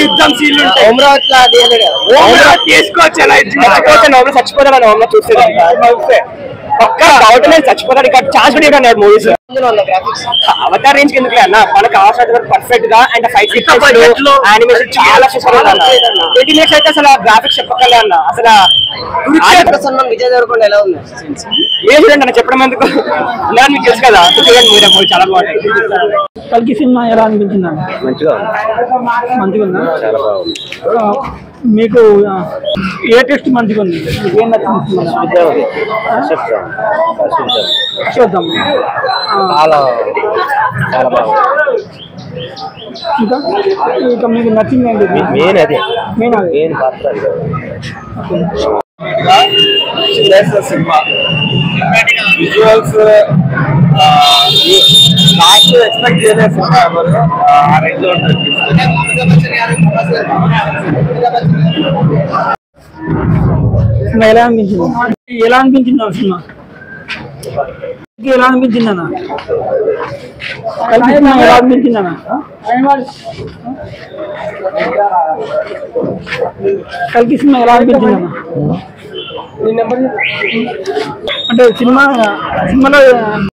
యుద్ధం సీన్లు ఉంటాయి. ఓమరావతి తీసుకోవచ్చు చచ్చిపోతాడు నవ్వులు చూస్తే పక్క డౌట్ లేదు చచ్చిపోతాడు ఇక్కడ ఛాన్స్ కూడా ఇవ్వడు మూవీస్ అవతార్ రేంజ్ కిందకి అన్న? మనకు అవసరం పర్ఫెక్ట్గా అండ్ ఫైట్ యానిమేషన్ చాలా సూపర్ ట్వంటీ మినిట్స్ అయితే అసలు గ్రాఫిక్స్ చెప్పగలే అన్న. అసలు ప్రసన్నం విజయ్ దేవరకొండ ఎలా ఉంది? ఏ చూడండి అన్న? చెప్పడం ఎందుకు? మీకు తెలుసు కదా. చూడండి మీరే మూవీ చాలా బాగుంటుంది కల్కి సినిమా ఎలా అనిపించింది? మంచిగా ఉంది. మంచిగా ఉందా? చాలా బాగుంది. మీకు ఏ టెస్ట్ మంచిగా ఉంది? మీకు? ఏం నచ్చింది చూద్దాం ఇంకా? ఇంకా మీకు నచ్చింది ఏంటి? మెయిన్ అదే. మెయిన్ అది. మెయిన్ పాత్ర సినిమా. విజువల్స్ యాక్చువల్ ఎక్స్పెక్ట్ చేయలేదు సినిమా ఆ రేంజ్లో ఉంటుంది ఎలా అనిపించింది ఎలా అనిపించింది ఆ సినిమా ఎలా అనిపించింది అన్న ఎలా అనిపించింది అన్న కల్కి సినిమా ఎలా అనిపించింది అన్న అంటే సినిమా సినిమాలో